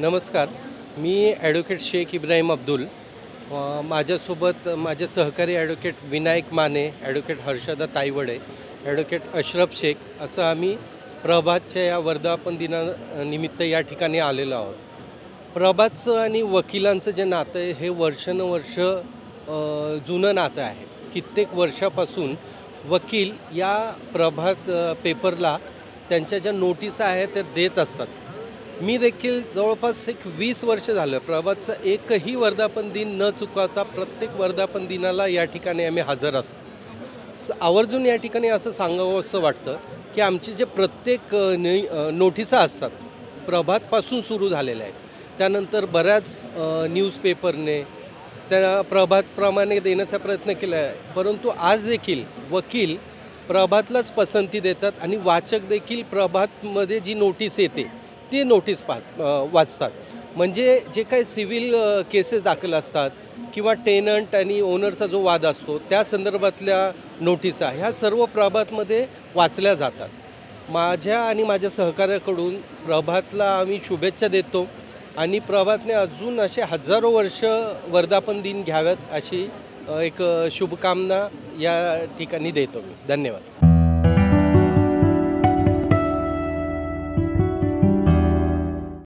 नमस्कार. मी ॲडव्होकेट शेख इब्राहिम अब्दुल. माझ्यासोबत माझे सहकारी advocate Vinayak Mane advocate Harshada Taiwade advocate Ashraf Shaikh असं आम्ही प्रभातच्या या वर्धापन दिनानिमित्त या ठिकाणी आलेलो आहोत. प्रभातचं आणि वकिलांचं जे नातं आहे हे वर्षानुवर्ष जुनं नातं आहे. कित्येक वर्षापासून वकील या प्रभात पेपरला त्यांच्या ज्या नोटिसा आहेत त्या देत असतात. मी देखील जवळपास एक वीस वर्ष झालं. प्रभातचं एकही वर्धापन दिन न चुकवता प्रत्येक वर्धापन दिनाला या ठिकाणी आम्ही हजर असतो. स- आवर्जून या ठिकाणी असं सांगावं असं वाटतं की आमचे जे प्रत्येक नोटिसा असतात प्रभातपासून सुरू झालेल्या आहेत. त्यानंतर बऱ्याच न्यूजपेपरने त्या प्रभातप्रमाणे देण्याचा प्रयत्न केला आहे. परंतु आज देखील वकील प्रभातलाच पसंती देतात आणि वाचक देखील प्रभातमध्ये जी नोटीस येते ती नोटीस पाहत वाचतात. म्हणजे जे काही सिव्हिल केसेस दाखल असतात किंवा टेनंट आणि ओनरचा जो वाद असतो त्या संदर्भातल्या नोटिसा ह्या सर्व प्रभातमध्ये वाचल्या जातात. माझ्या आणि माझ्या सहकार्याकडून प्रभातला आम्ही शुभेच्छा देतो आणि प्रभातने अजून असे हजारो वर्ष वर्धापन दिन घ्याव्यात अशी एक शुभकामना या ठिकाणी देतो मी. धन्यवाद.